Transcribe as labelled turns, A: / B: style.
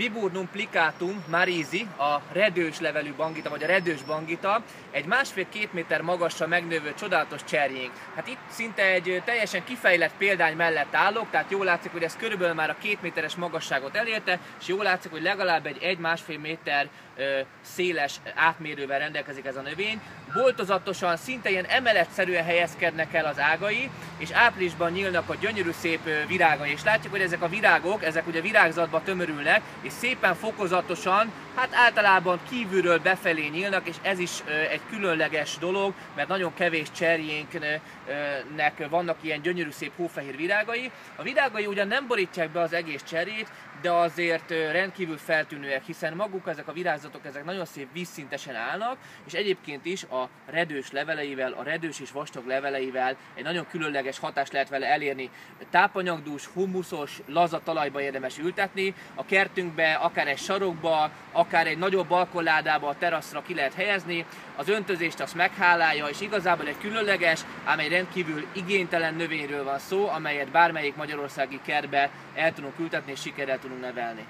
A: Viburnum plicatum marisi, a redős levelű bangita, vagy a redős bangita, egy másfél-két méter magasra megnövő csodálatos cserjénk. Hát itt szinte egy teljesen kifejlett példány mellett állok, tehát jól látszik, hogy ez körülbelül már a két méteres magasságot elérte, és jól látszik, hogy legalább egy egy-másfél méter ö, széles átmérővel rendelkezik ez a növény. Boltozatosan, szinte ilyen emeletszerűen helyezkednek el az ágai, és áprilisban nyílnak a gyönyörű szép virágai. És látjuk, hogy ezek a virágok, ezek ugye virágzatba tömörülnek, és szépen fokozatosan, hát általában kívülről befelé nyílnak, és ez is egy különleges dolog, mert nagyon kevés cserjénknek vannak ilyen gyönyörű szép hófehér virágai. A virágai ugyan nem borítják be az egész cserét, de azért rendkívül feltűnőek, hiszen maguk ezek a virágzatok ezek nagyon szép vízszintesen állnak, és egyébként is a redős leveleivel, a redős és vastag leveleivel egy nagyon különleges hatást lehet vele elérni. Tápanyagdús, humuszos, laza talajba érdemes ültetni, a kertünkbe, akár egy sarokba, akár egy nagyobb balkonládába, a teraszra ki lehet helyezni, az öntözést azt meghálálja, és igazából egy különleges, ám egy rendkívül igénytelen növényről van szó, amelyet bármelyik magyarországi kertbe el tudunk ültetni és sikerrel tudunk nevelni.